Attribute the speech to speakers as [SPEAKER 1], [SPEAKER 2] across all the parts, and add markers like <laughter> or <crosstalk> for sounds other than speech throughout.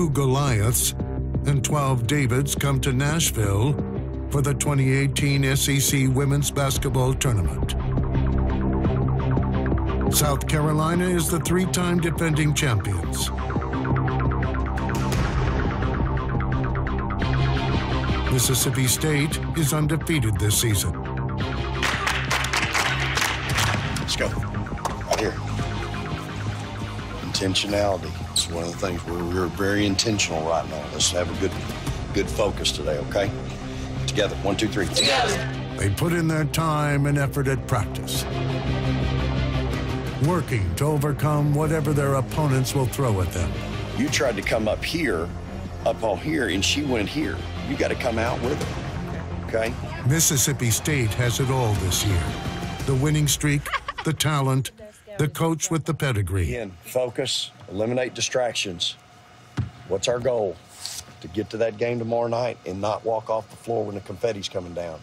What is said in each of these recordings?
[SPEAKER 1] two Goliaths and 12 Davids come to Nashville for the 2018 SEC Women's Basketball Tournament. South Carolina is the three-time defending champions. Mississippi State is undefeated this season.
[SPEAKER 2] Let's go. Out here. Intentionality. It's one of the things where we're very intentional right now. Let's have a good, good focus today, okay? Together. One, two, three. Together.
[SPEAKER 1] They put in their time and effort at practice, working to overcome whatever their opponents will throw at them.
[SPEAKER 2] You tried to come up here, up on here, and she went here. You got to come out with her, okay?
[SPEAKER 1] Mississippi State has it all this year. The winning streak, the talent, the coach with the pedigree.
[SPEAKER 2] Again, focus, eliminate distractions. What's our goal? To get to that game tomorrow night and not walk off the floor when the confetti's coming down.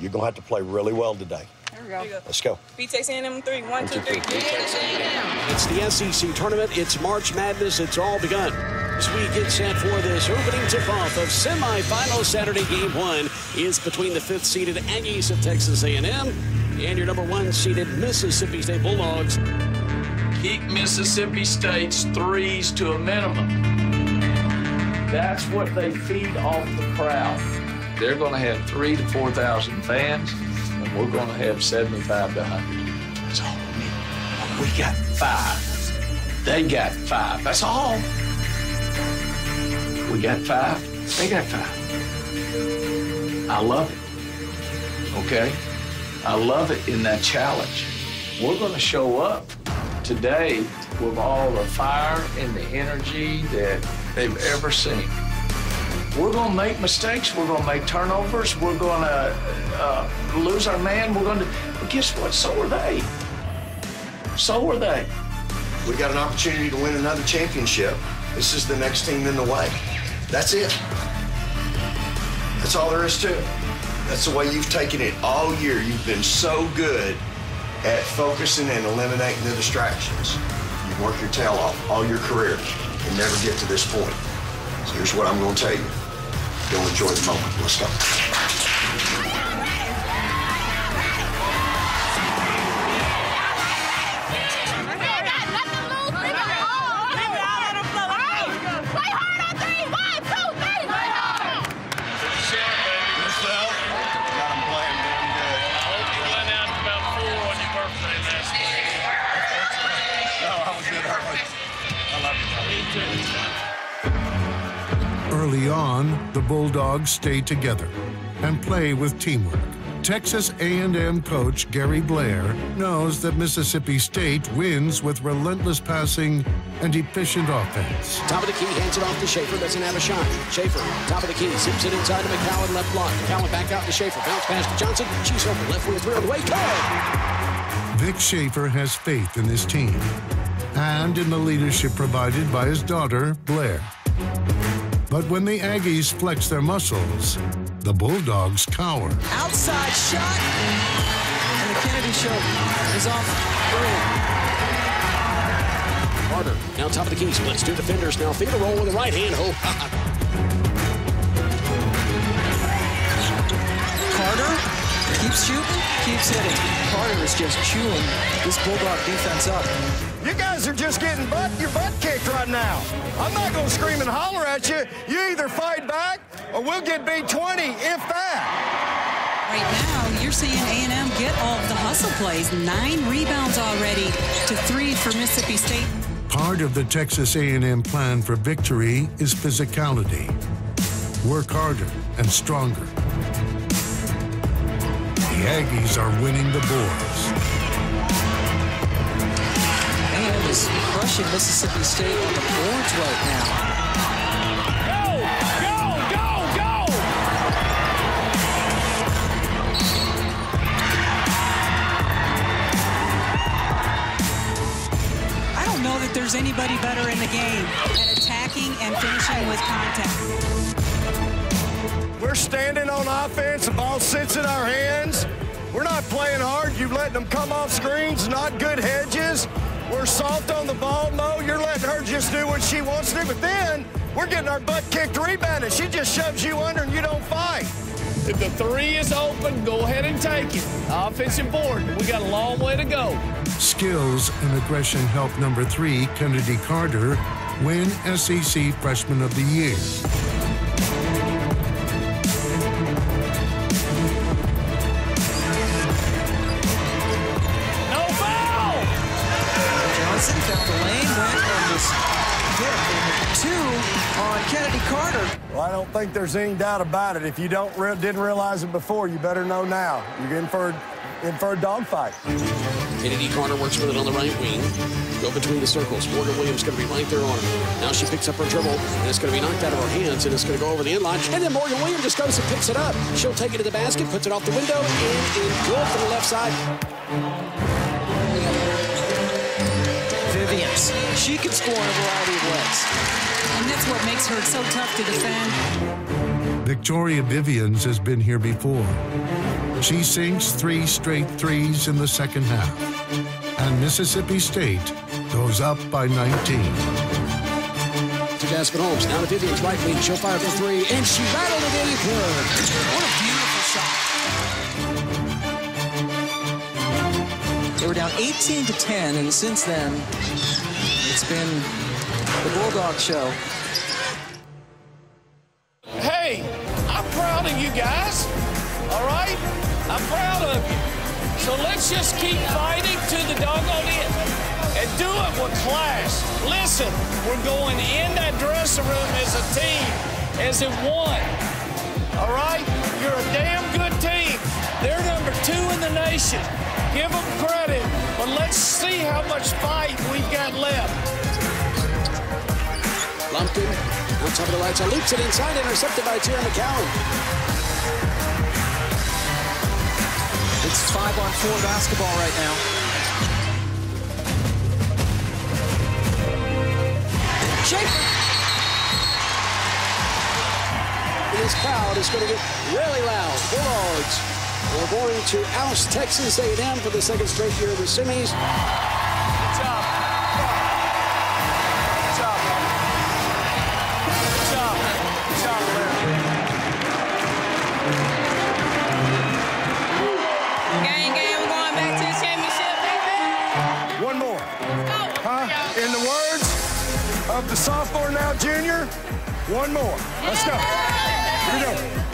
[SPEAKER 2] You're going to have to play really well today.
[SPEAKER 3] There we go.
[SPEAKER 2] Let's go.
[SPEAKER 3] BTEX A&M three. One, two, three.
[SPEAKER 4] It's the SEC tournament. It's March Madness. It's all begun. As we get set for this opening tip-off of semifinal Saturday game one is between the fifth-seeded Aggies of Texas A&M and your number one-seeded Mississippi State Bulldogs.
[SPEAKER 5] Keep Mississippi State's threes to a minimum. That's what they feed off the crowd. They're going to have three to 4,000 fans, and we're going to have 75 to 100. That's all we need. We got five. They got five. That's all. We got five. They got five. I love it. Okay? I love it in that challenge. We're going to show up today with all the fire and the energy that they've ever seen. We're going to make mistakes. We're going to make turnovers. We're going to uh, lose our man. We're going to. But guess what? So are they. So are they.
[SPEAKER 2] We got an opportunity to win another championship. This is the next team in the way. That's it. That's all there is to it. That's the way you've taken it all year. You've been so good at focusing and eliminating the distractions. You work your tail off all your career and never get to this point. So here's what I'm going to tell you. Go enjoy the moment. Let's go.
[SPEAKER 1] The Bulldogs stay together and play with teamwork. Texas A&M coach Gary Blair knows that Mississippi State wins with relentless passing and efficient offense.
[SPEAKER 4] Top of the key, hands it off to Schaefer, doesn't have a shot. Schaefer, top of the key, zips it inside to McCowan, left block. McCowan back out to Schaefer, bounce pass to Johnson. She's over, left wing three on the way, good!
[SPEAKER 1] Vic Schaefer has faith in his team and in the leadership provided by his daughter, Blair. But when the Aggies flex their muscles, the Bulldogs cower.
[SPEAKER 6] Outside shot. And the Kennedy show is off.
[SPEAKER 4] Carter, now top of the key, splits two defenders now. Finger roll with the right hand. Oh,
[SPEAKER 6] Carter keeps shooting, keeps hitting. Carter is just chewing this Bulldog defense up.
[SPEAKER 7] You guys are just getting butt, your butt kicked right now. I'm not going to scream and holler at you. You either fight back or we'll get beat 20, if that.
[SPEAKER 8] Right now, you're seeing A&M get all of the hustle plays. Nine rebounds already to three for Mississippi State.
[SPEAKER 1] Part of the Texas A&M plan for victory is physicality. Work harder and stronger. The Aggies are winning the boards.
[SPEAKER 6] Crushing Mississippi State on the boards right now. Go! Go! Go! Go!
[SPEAKER 8] I don't know that there's anybody better in the game at attacking and finishing with contact.
[SPEAKER 7] We're standing on offense. The ball sits in our hands. We're not playing hard. You're letting them come off screens, not good hedges. We're soft on the ball. No, you're letting her just do what she wants to do. But then
[SPEAKER 2] We're getting our butt kicked rebounding. She just shoves you under and you don't fight.
[SPEAKER 5] If the three is open, go ahead and take it. Offensive board, we got a long way to go.
[SPEAKER 1] Skills and aggression help number three, Kennedy Carter, win SEC Freshman of the Year.
[SPEAKER 2] Think there's any doubt about it. If you don't re- didn't realize it before, you better know now. You're in for in for a dogfight.
[SPEAKER 4] Kennedy Carter works with it on the right wing. Go between the circles. Morgan Williams going to be right there on her. Now she picks up her dribble, and it's going to be knocked out of her hands, and it's going to go over the inline. And then Morgan Williams just goes and picks it up. She'll take it to the basket, puts it off the window, and in good from the left side.
[SPEAKER 6] Vivians. She can score in a variety of ways.
[SPEAKER 8] And that's what makes her so tough to defend.
[SPEAKER 1] Victoria Vivians has been here before. She sinks three straight threes in the second half. And Mississippi State goes up by 19.
[SPEAKER 4] To Jasmine Holmes. Now to Vivian's right wing. She'll fire for three, and she rattled it in and good.
[SPEAKER 6] What a beautiful shot. They were down 18 to 10, and since then, it's been the Bulldog show.
[SPEAKER 5] Hey, I'm proud of you guys. All right? I'm proud of you. So let's just keep fighting to the doggone end. And do it with class. Listen, we're going in that dressing room as a team, as a one. All right? You're a damn good team. They're number two in the nation. Give them credit, but let's see how much fight we've got left.
[SPEAKER 4] Lumpkin on top of the right side. Loops it inside, intercepted by Teaira McCowan.
[SPEAKER 6] It's five on four basketball right now. Schaefer.
[SPEAKER 4] This crowd is going to get really loud. Bulldogs are going to oust Texas A&M for the second straight year of the semis.
[SPEAKER 5] Good job. Good job. Good job. Good job,
[SPEAKER 9] Gang, gang, we're going back to the championship, baby.
[SPEAKER 2] One more. Huh? In the words of the sophomore now junior, one more. Let's go. Here we go.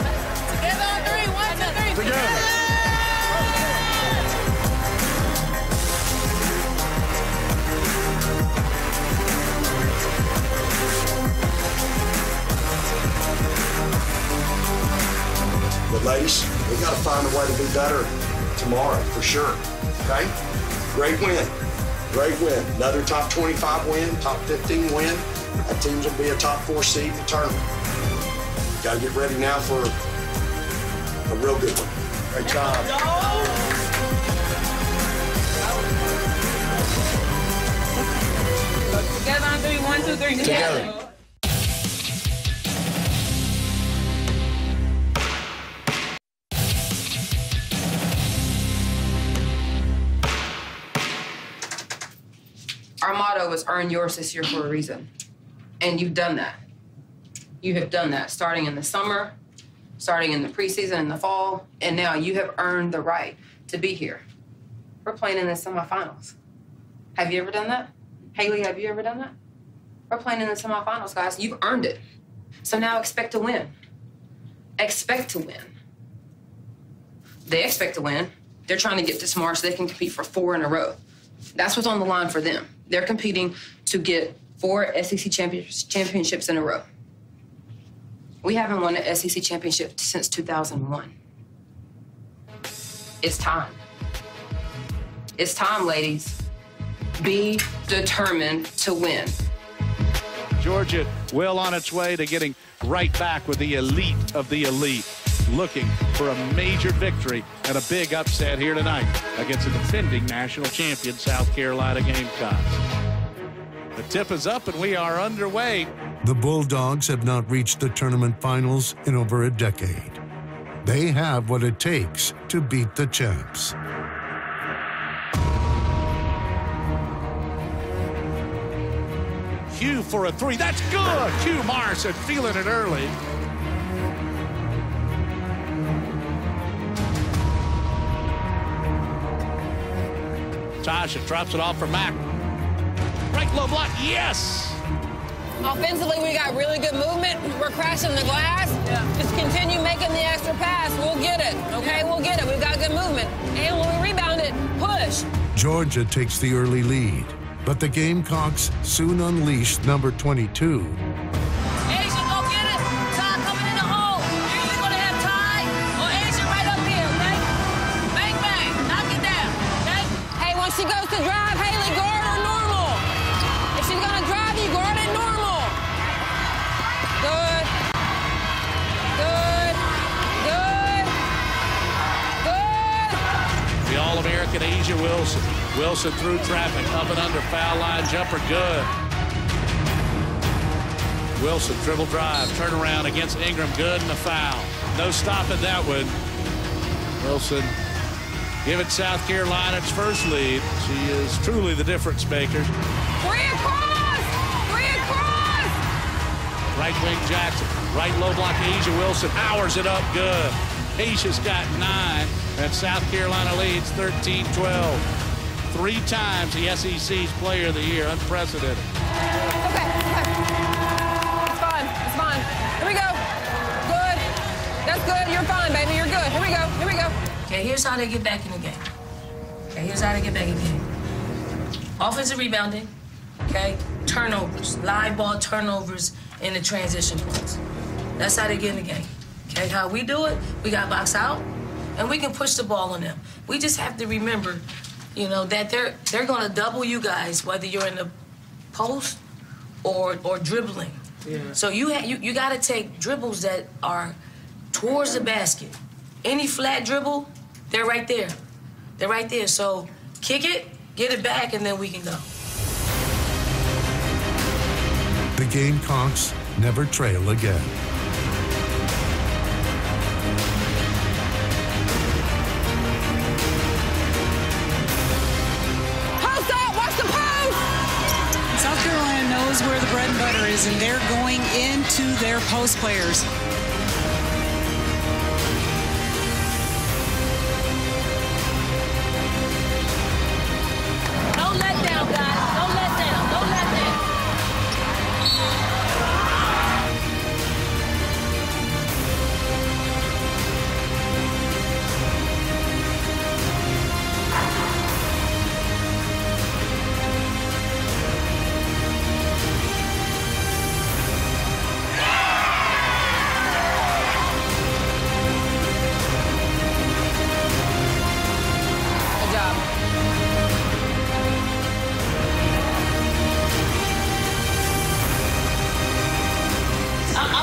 [SPEAKER 9] Together.
[SPEAKER 10] But ladies, we got to find a way to be better tomorrow for sure. Okay? Great win. Great win. Another top 25 win, top 15 win. That team's will be a top four seed in the tournament. Got to get ready now for a real good one. Great job.
[SPEAKER 9] Together on three. One, two, three.
[SPEAKER 10] Together.
[SPEAKER 11] Our motto was earn yours this year for a reason. And you've done that. You have done that starting in the summer, starting in the preseason in the fall, and now you have earned the right to be here. We're playing in the semifinals. Have you ever done that? Haley, have you ever done that? We're playing in the semifinals, guys. You've earned it. So now expect to win. Expect to win. They expect to win. They're trying to get to tomorrow so they can compete for four in a row. That's what's on the line for them. They're competing to get four SEC champions, championships in a row. We haven't won an SEC championship since 2001. It's time. It's time, ladies. Be determined to win.
[SPEAKER 12] Georgia well on its way to getting right back with the elite of the elite, looking for a major victory and a big upset here tonight against the defending national champion South Carolina Gamecocks. The tip is up and we are underway.
[SPEAKER 1] The Bulldogs have not reached the tournament finals in over a decade. They have what it takes to beat the champs.
[SPEAKER 12] Q for a three. That's good. Que Morrison feeling it early. Tasha drops it off for Mack. Right low block. Yes.
[SPEAKER 3] Offensively, we got really good movement. We're crashing the glass. Just continue making the extra pass. We'll get it. Okay, we'll get it. We've got good movement. And when we rebound it, push.
[SPEAKER 1] Georgia takes the early lead, but the Gamecocks soon unleash number 22.
[SPEAKER 12] Wilson through traffic, up and under foul line jumper, good. Wilson dribble drive, turn around against Engram, good and a foul. No stopping that one. Wilson giving South Carolina its first lead. She is truly the difference maker.
[SPEAKER 3] Three across. Three across.
[SPEAKER 12] Right wing Jackson, right low block A'ja Wilson, powers it up good. A'ja's got nine, and South Carolina leads 13-12. Three times the SEC's Player of the Year, unprecedented.
[SPEAKER 3] Okay, okay. It's fine. It's fine. Here we go. Good. That's good. You're fine, baby. You're good. Here we go. Here we go.
[SPEAKER 13] Okay, here's how they get back in the game. Okay, here's how they get back in the game. Offensive rebounding, okay? Turnovers, live ball turnovers in the transition points. That's how they get in the game. Okay, how we do it, we got box out, and we can push the ball on them. We just have to remember, you know, that they're they're gonna double you guys, whether you're in the post or or dribbling.
[SPEAKER 6] Yeah.
[SPEAKER 13] So you ha- you, you got to take dribbles that are towards the basket. Any flat dribble, they're right there. They're right there. So kick it, get it back, and then we can go.
[SPEAKER 1] The Gamecocks never trail again.
[SPEAKER 8] And they're going into their post players.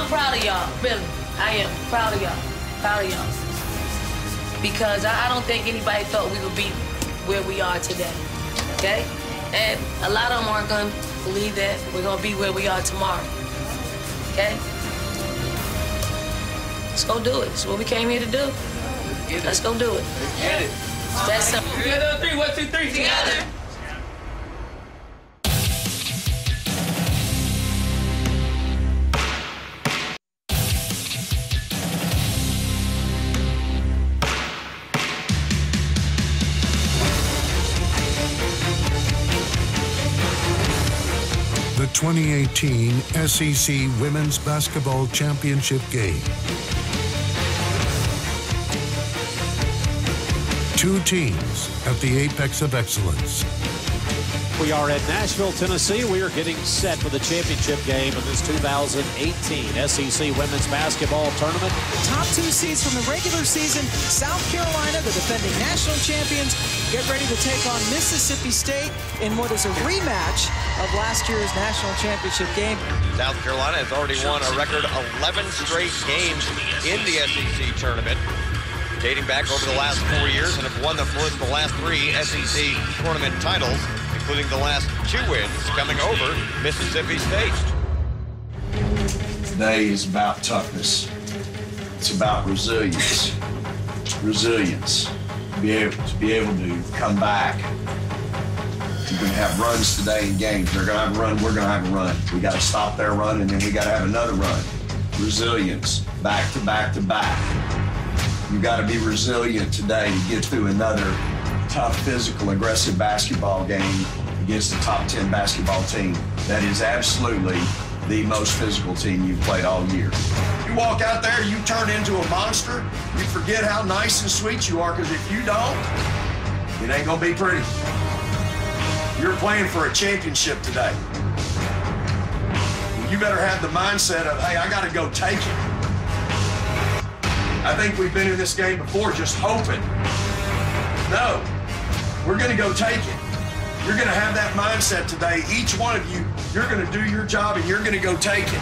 [SPEAKER 13] I'm proud of y'all, really. I am proud of y'all. Proud of y'all. Because I I don't think anybody thought we would be where we are today. Okay? And a lot of them aren't going to believe that we're going to be where we are tomorrow. Okay? Let's go do it. It's what we came here to do. Let's go do it.
[SPEAKER 9] Get it.
[SPEAKER 13] That's.
[SPEAKER 9] Together, three, one, two, three, together.
[SPEAKER 1] 2018 SEC Women's Basketball Championship game. Two teams at the apex of excellence.
[SPEAKER 14] We are at Nashville, Tennessee. We are getting set for the championship game of this 2018 SEC Women's Basketball Tournament.
[SPEAKER 6] The top two seeds from the regular season, South Carolina, the defending national champions, get ready to take on Mississippi State in what is a rematch of last year's national championship game.
[SPEAKER 15] South Carolina has already won a record 11 straight games in the SEC tournament, dating back over the last four years, and have won the first the last three SEC tournament titles, including the last two wins coming over Mississippi State.
[SPEAKER 16] Today is about toughness. It's about resilience. Resilience. Be able to be able to come back going to have runs today in games. They're going to have a run. We're going to have a run. We got to stop their run, and then we got to have another run. Resilience, back to back to back. You got to be resilient today to get through another tough, physical, aggressive basketball game against the top 10 basketball team. That is absolutely the most physical team you've played all year.
[SPEAKER 2] You walk out there, you turn into a monster, you forget how nice and sweet you are, because if you don't, it ain't gonna be pretty. You're playing for a championship today. You better have the mindset of, hey, I gotta go take it. I think we've been in this game before just hoping. No, we're gonna go take it. You're gonna have that mindset today. Each one of you, you're gonna do your job and you're gonna go take it.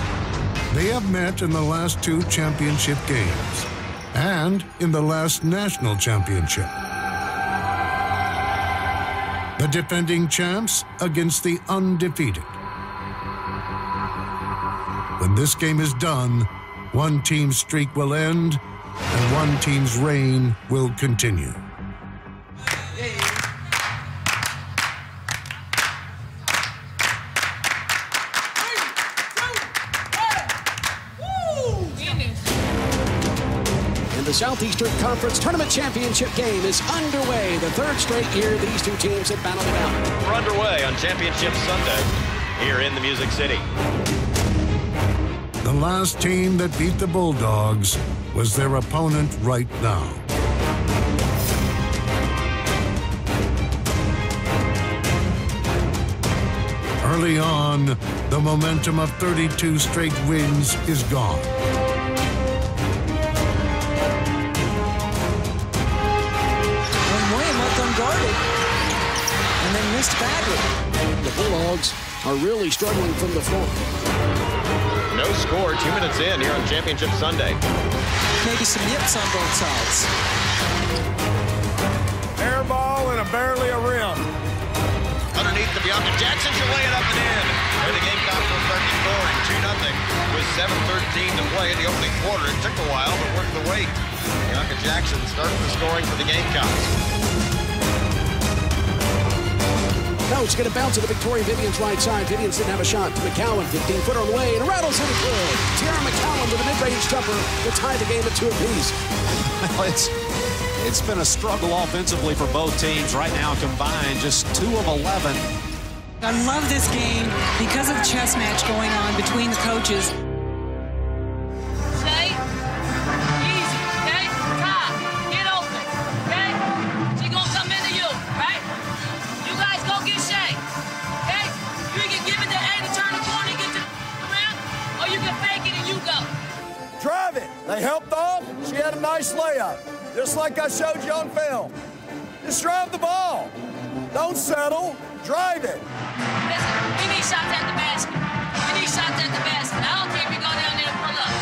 [SPEAKER 1] They have met in the last two championship games and in the last national championship. The defending champs against the undefeated. When this game is done, one team's streak will end and one team's reign will continue.
[SPEAKER 4] The Southeastern Conference Tournament Championship game is underway. The third straight year these two teams have battled it out.
[SPEAKER 15] We're underway on Championship Sunday here in the Music City.
[SPEAKER 1] The last team that beat the Bulldogs was their opponent right now. Early on, the momentum of 32 straight wins is gone.
[SPEAKER 6] Missed badly.
[SPEAKER 4] The Bulldogs are really struggling from the floor.
[SPEAKER 15] No score, two minutes in here on Championship Sunday.
[SPEAKER 6] Maybe some yips on both sides.
[SPEAKER 7] Air ball and a barely a rim.
[SPEAKER 15] Underneath the Bianca Jackson, she'll lay it up and in. And the Gamecocks will start scoring 2-0 with 7.13 to play in the opening quarter. It took a while, but worked the weight. Bianca Jackson starting the scoring for the Gamecocks.
[SPEAKER 4] Now it's going to bounce to the Victoria Vivian's right side. Vivian's didn't have a shot to McCowan. 15 footer on the way and rattles in good. Teaira McCowan with a mid-range jumper to tie the game at two apiece. <laughs>
[SPEAKER 14] Well, it's it's been a struggle offensively for both teams right now combined. Just two of 11.
[SPEAKER 8] I love this game because of the chess match going on between the coaches.
[SPEAKER 7] Nice layup, just like I showed you on film. Just drive the ball. Don't settle. Drive it.
[SPEAKER 3] Listen, we need shots at the basket. We need shots at the basket. I don't care if you go down there and pull up.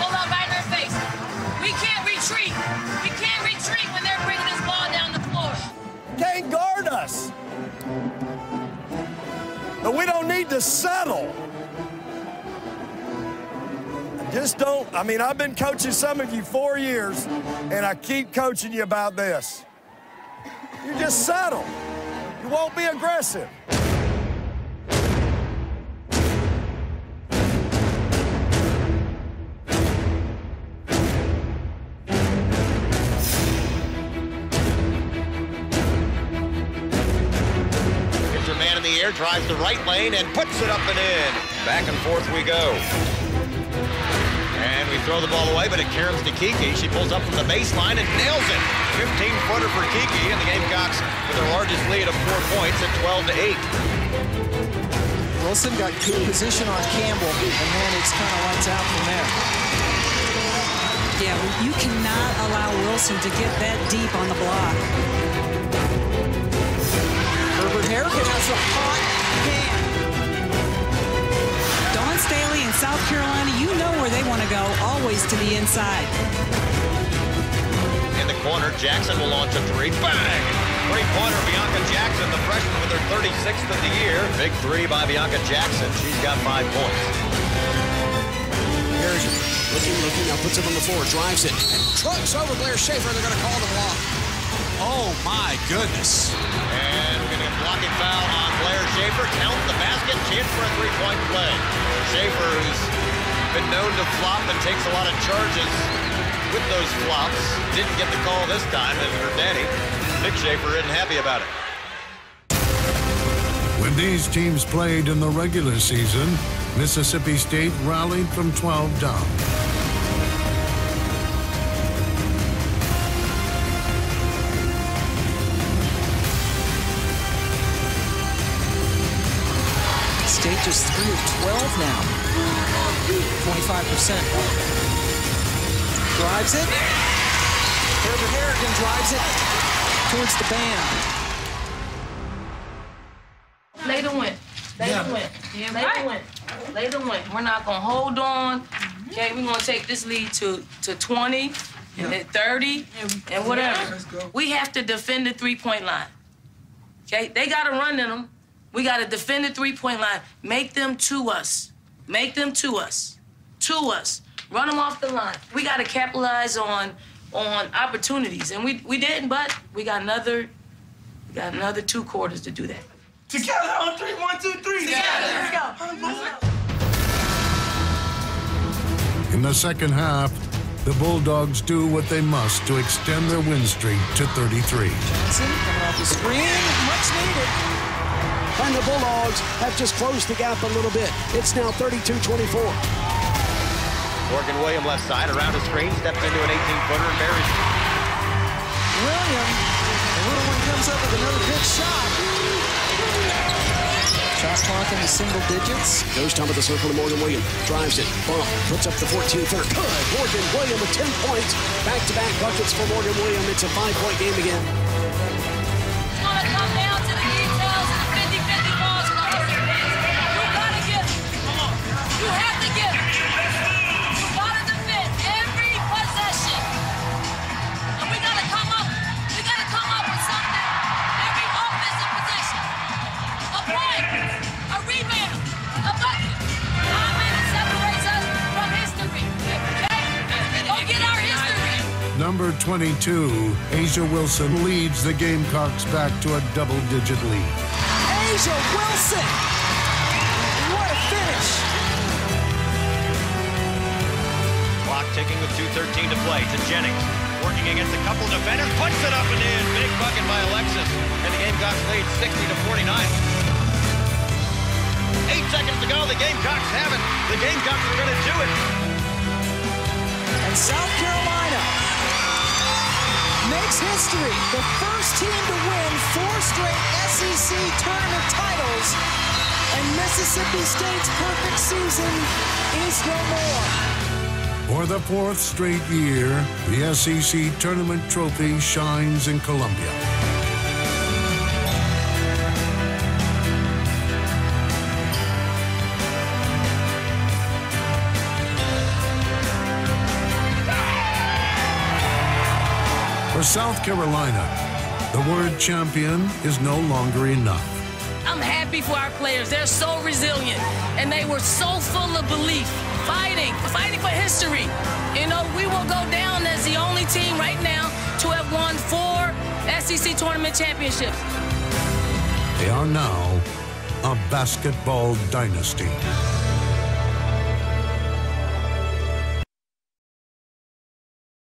[SPEAKER 3] Pull up right in her face. We can't retreat. We can't retreat when they're bringing this ball down the floor.
[SPEAKER 7] Can't guard us. But we don't need to settle. Just don't. I mean, I've been coaching some of you four years, and I keep coaching you about this. You just settle. You won't be aggressive.
[SPEAKER 15] Her man in the air, drives the right lane, and puts it up and in. Back and forth we go. And we throw the ball away, but it caroms to Kiki. She pulls up from the baseline and nails it. 15-footer for Kiki, and the Gamecocks with their largest lead of four points at 12 to 8.
[SPEAKER 6] Wilson got good position on Campbell, and then it's kind of lights out from there.
[SPEAKER 8] Yeah, you cannot allow Wilson to get that deep on the block.
[SPEAKER 6] Herbert Harrigan has a hot hand.
[SPEAKER 8] Dawn Staley in South Carolina, you know where they want to go, always to the inside.
[SPEAKER 15] In the corner, Jackson will launch a three. Bang! Three-pointer, Bianca Jackson, the freshman with her 36th of the year. Big three by Bianca Jackson. She's got five points.
[SPEAKER 4] Here's. Looking, looking, now puts it on the floor, drives it, and trucks over Blair Schaefer. They're going to call the block.
[SPEAKER 14] Oh, my goodness.
[SPEAKER 15] And we're going to get a blocking foul on for a three-point play. Schaefer, who's been known to flop and takes a lot of charges with those flops, didn't get the call this time, and her daddy, Vic Schaefer, isn't happy about it.
[SPEAKER 1] When these teams played in the regular season, Mississippi State rallied from 12 down.
[SPEAKER 6] Just 3 of 12 now. 25%. Drives it. Herbert Harrigan drives it towards the band.
[SPEAKER 13] Lay the win. Lay
[SPEAKER 6] Yeah.
[SPEAKER 13] the win. Lay the win. Lay the win. We're not gonna hold on. Okay, we're gonna take this lead to, to 20 and then 30 and whatever. We have to defend the three-point line. Okay, they got to run in them. We got to defend the three-point line. Make them to us. Make them to us. To us. Run them off the line. We got to capitalize on on opportunities, and we we didn't, but we got another we got another two quarters to do that.
[SPEAKER 9] Together on three, one, two, three.
[SPEAKER 13] Together.
[SPEAKER 1] In the second half, the Bulldogs do what they must to extend their win streak to 33.
[SPEAKER 6] Johnson coming off the screen, much needed.
[SPEAKER 4] And the Bulldogs have just closed the gap a little bit. It's now 32-24.
[SPEAKER 15] Morgan William left side around the screen, steps into an 18-footer and buries it.
[SPEAKER 6] William, the little one comes up with another big shot. Shot clock in the single digits.
[SPEAKER 4] Goes top of the circle to Morgan William. Drives it. Bump. Puts up the 14-footer. Good. Morgan William with 10 points. Back-to-back buckets for Morgan William. It's a five-point game again.
[SPEAKER 1] Number 22, A'ja Wilson leads the Gamecocks back to a double-digit lead.
[SPEAKER 6] A'ja Wilson. What a finish.
[SPEAKER 15] Clock ticking with 2.13 to play to Jennings. Working against a couple defenders, puts it up and in. Big bucket by Alexis. And the Gamecocks lead 60 to 49. Eight seconds to go. The Gamecocks have it. The Gamecocks are going to do it.
[SPEAKER 6] And South Carolina makes history. The first team to win four straight SEC tournament titles. And Mississippi State's perfect season is no more.
[SPEAKER 1] For the fourth straight year, the SEC Tournament Trophy shines in Columbia. For South Carolina, the word champion is no longer enough.
[SPEAKER 13] I'm happy for our players. They're so resilient, and they were so full of belief, fighting, fighting for history. You know, we will go down as the only team right now to have won four SEC tournament championships.
[SPEAKER 1] They are now a basketball dynasty.